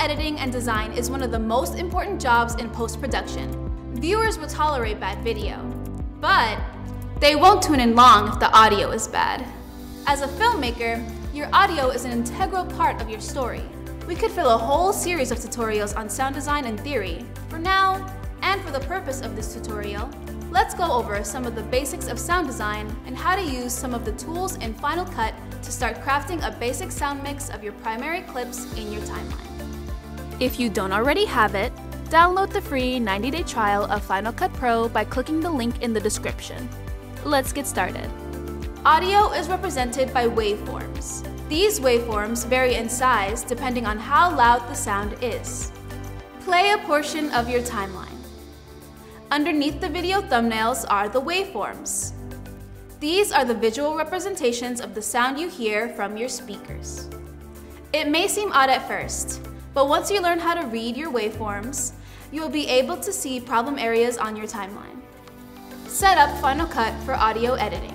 Editing and design is one of the most important jobs in post-production. Viewers will tolerate bad video, but they won't tune in long if the audio is bad. As a filmmaker, your audio is an integral part of your story. We could fill a whole series of tutorials on sound design and theory. For now, and for the purpose of this tutorial, let's go over some of the basics of sound design and how to use some of the tools in Final Cut to start crafting a basic sound mix of your primary clips in your timeline. If you don't already have it, download the free 90-day trial of Final Cut Pro by clicking the link in the description. Let's get started. Audio is represented by waveforms. These waveforms vary in size depending on how loud the sound is. Play a portion of your timeline. Underneath the video thumbnails are the waveforms. These are the visual representations of the sound you hear from your speakers. It may seem odd at first, but once you learn how to read your waveforms, you will be able to see problem areas on your timeline. Set up Final Cut for audio editing.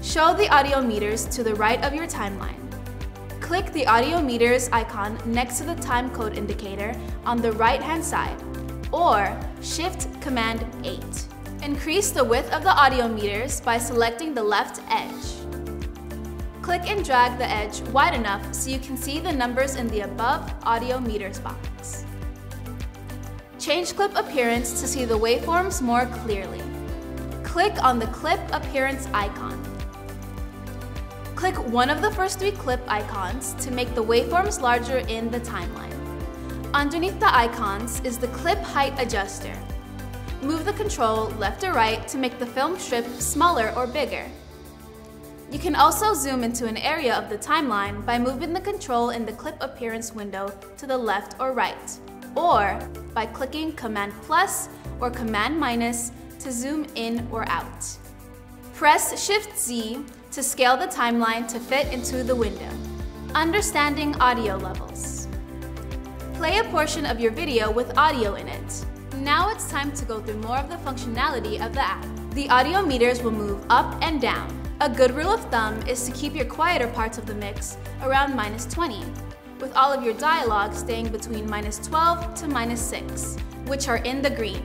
Show the audio meters to the right of your timeline. Click the audio meters icon next to the time code indicator on the right-hand side, or Shift Command 8. Increase the width of the audio meters by selecting the left edge. Click and drag the edge wide enough so you can see the numbers in the above audio meters box. Change clip appearance to see the waveforms more clearly. Click on the clip appearance icon. Click one of the first three clip icons to make the waveforms larger in the timeline. Underneath the icons is the clip height adjuster. Move the control left or right to make the film strip smaller or bigger. You can also zoom into an area of the timeline by moving the control in the clip appearance window to the left or right, or by clicking Command plus or Command minus to zoom in or out. Press Shift Z to scale the timeline to fit into the window. Understanding audio levels. Play a portion of your video with audio in it. Now it's time to go through more of the functionality of the app. The audio meters will move up and down. A good rule of thumb is to keep your quieter parts of the mix around minus 20, with all of your dialogue staying between minus 12 to minus 6, which are in the green.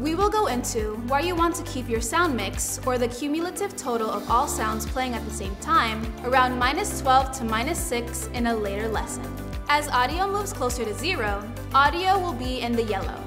We will go into why you want to keep your sound mix, or the cumulative total of all sounds playing at the same time, around minus 12 to minus 6 in a later lesson. As audio moves closer to zero, audio will be in the yellow,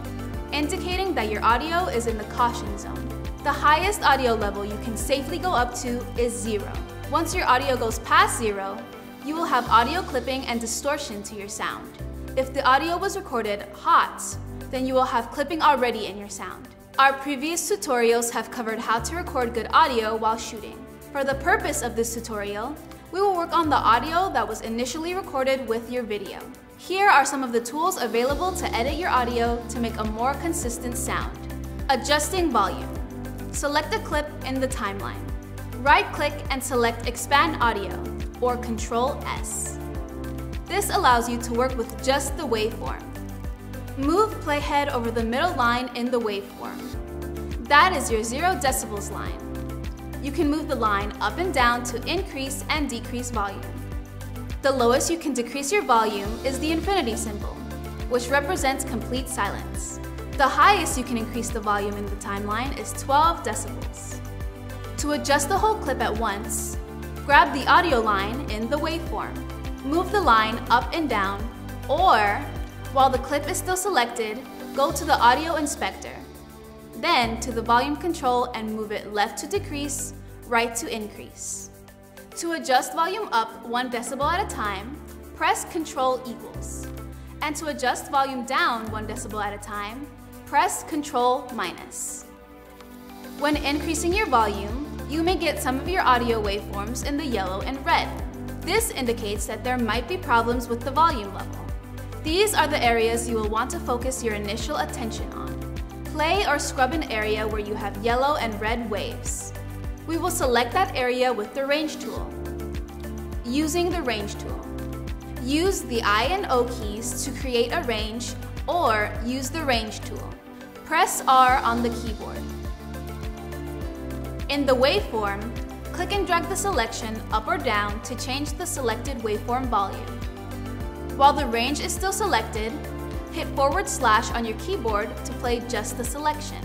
indicating that your audio is in the caution zone. The highest audio level you can safely go up to is zero. Once your audio goes past zero, you will have audio clipping and distortion to your sound. If the audio was recorded hot, then you will have clipping already in your sound. Our previous tutorials have covered how to record good audio while shooting. For the purpose of this tutorial, we will work on the audio that was initially recorded with your video. Here are some of the tools available to edit your audio to make a more consistent sound. Adjusting volume. Select a clip in the timeline. Right-click and select Expand Audio, or Control S. This allows you to work with just the waveform. Move playhead over the middle line in the waveform. That is your 0 decibels line. You can move the line up and down to increase and decrease volume. The lowest you can decrease your volume is the infinity symbol, which represents complete silence. The highest you can increase the volume in the timeline is 12 decibels. To adjust the whole clip at once, grab the audio line in the waveform. Move the line up and down, or, while the clip is still selected, go to the audio inspector. Then to the volume control and move it left to decrease, right to increase. To adjust volume up 1 decibel at a time, press Ctrl equals. And to adjust volume down 1 decibel at a time, press Ctrl minus. When increasing your volume, you may get some of your audio waveforms in the yellow and red. This indicates that there might be problems with the volume level. These are the areas you will want to focus your initial attention on. Play or scrub an area where you have yellow and red waves. We will select that area with the Range tool. Using the Range tool. Use the I and O keys to create a range or use the Range tool. Press R on the keyboard. In the waveform, click and drag the selection up or down to change the selected waveform volume. While the range is still selected, hit forward slash on your keyboard to play just the selection.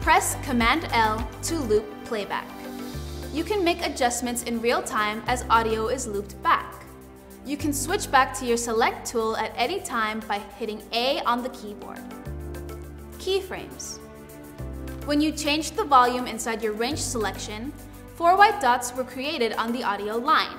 Press Command L to loop playback. You can make adjustments in real time as audio is looped back. You can switch back to your select tool at any time by hitting A on the keyboard. Keyframes. When you changed the volume inside your range selection, four white dots were created on the audio line.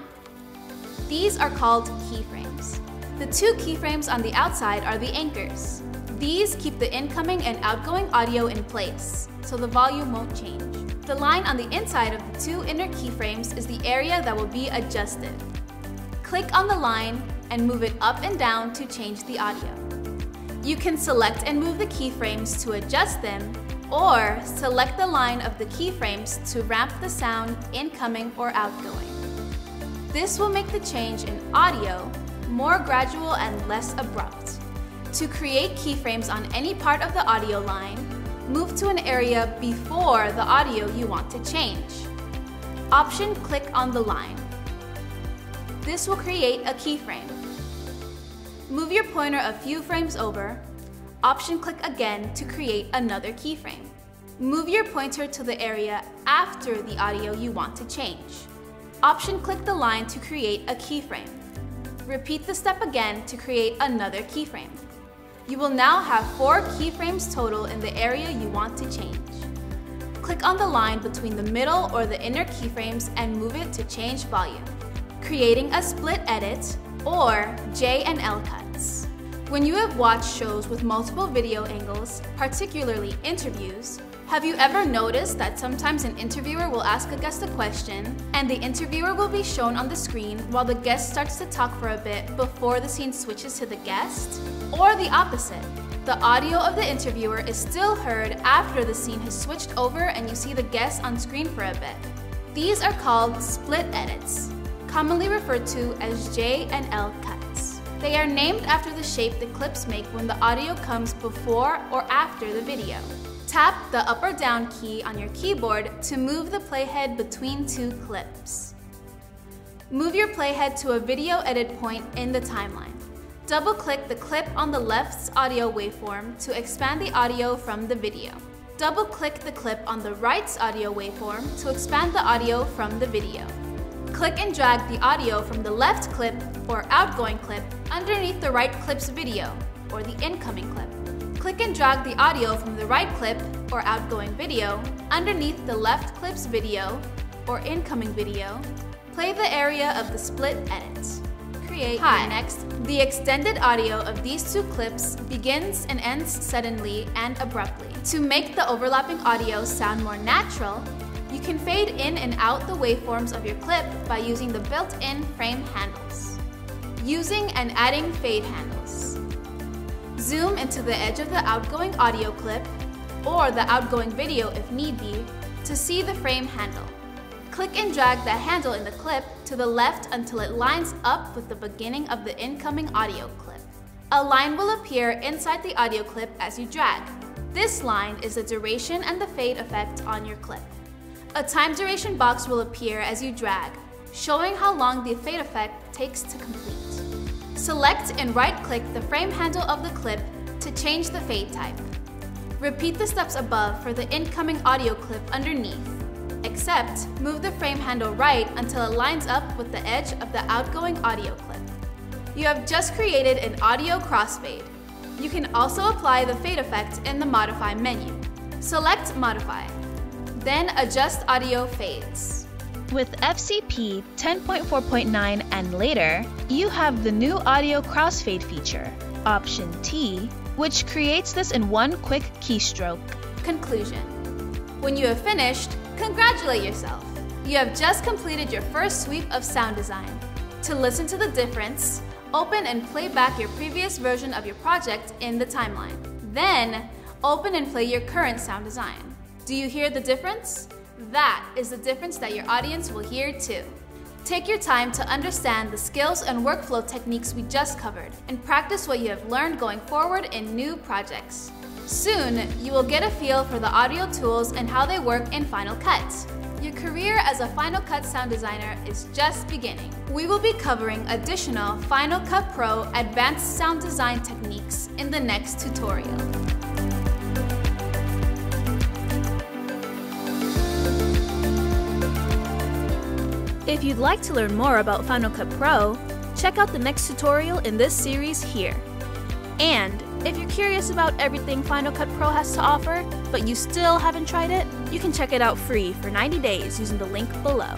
These are called keyframes. The two keyframes on the outside are the anchors. These keep the incoming and outgoing audio in place, so the volume won't change. The line on the inside of the two inner keyframes is the area that will be adjusted. Click on the line and move it up and down to change the audio. You can select and move the keyframes to adjust them or select the line of the keyframes to ramp the sound incoming or outgoing. This will make the change in audio more gradual and less abrupt. To create keyframes on any part of the audio line, move to an area before the audio you want to change. Option click on the line. This will create a keyframe. Move your pointer a few frames over Option click again to create another keyframe. Move your pointer to the area after the audio you want to change. Option click the line to create a keyframe. Repeat the step again to create another keyframe. You will now have four keyframes total in the area you want to change. Click on the line between the middle or the inner keyframes and move it to change volume, creating a split edit or J and L cuts. When you have watched shows with multiple video angles, particularly interviews, have you ever noticed that sometimes an interviewer will ask a guest a question, and the interviewer will be shown on the screen while the guest starts to talk for a bit before the scene switches to the guest? Or the opposite. The audio of the interviewer is still heard after the scene has switched over and you see the guest on screen for a bit. These are called split edits, commonly referred to as J and L cuts. They are named after the shape the clips make when the audio comes before or after the video. Tap the up or down key on your keyboard to move the playhead between two clips. Move your playhead to a video edit point in the timeline. Double-click the clip on the left's audio waveform to expand the audio from the video. Double-click the clip on the right's audio waveform to expand the audio from the video. Click and drag the audio from the left clip or outgoing clip underneath the right clip's video or the incoming clip. Click and drag the audio from the right clip or outgoing video underneath the left clip's video or incoming video. Play the area of the split edit. Create Hi. next. The extended audio of these two clips begins and ends suddenly and abruptly. To make the overlapping audio sound more natural, you can fade in and out the waveforms of your clip by using the built-in frame handles. Using and adding fade handles. Zoom into the edge of the outgoing audio clip or the outgoing video if need be to see the frame handle. Click and drag the handle in the clip to the left until it lines up with the beginning of the incoming audio clip. A line will appear inside the audio clip as you drag. This line is the duration and the fade effect on your clip. A time duration box will appear as you drag, showing how long the fade effect takes to complete. Select and right-click the frame handle of the clip to change the fade type. Repeat the steps above for the incoming audio clip underneath, except move the frame handle right until it lines up with the edge of the outgoing audio clip. You have just created an audio crossfade. You can also apply the fade effect in the Modify menu. Select Modify then adjust audio fades. With FCP 10.4.9 and later, you have the new audio crossfade feature, Option T, which creates this in one quick keystroke. Conclusion. When you have finished, congratulate yourself. You have just completed your first sweep of sound design. To listen to the difference, open and play back your previous version of your project in the timeline. Then, open and play your current sound design. Do you hear the difference? That is the difference that your audience will hear too. Take your time to understand the skills and workflow techniques we just covered and practice what you have learned going forward in new projects. Soon, you will get a feel for the audio tools and how they work in Final Cut. Your career as a Final Cut sound designer is just beginning. We will be covering additional Final Cut Pro advanced sound design techniques in the next tutorial. If you'd like to learn more about Final Cut Pro, check out the next tutorial in this series here. And if you're curious about everything Final Cut Pro has to offer, but you still haven't tried it, you can check it out free for 90 days using the link below.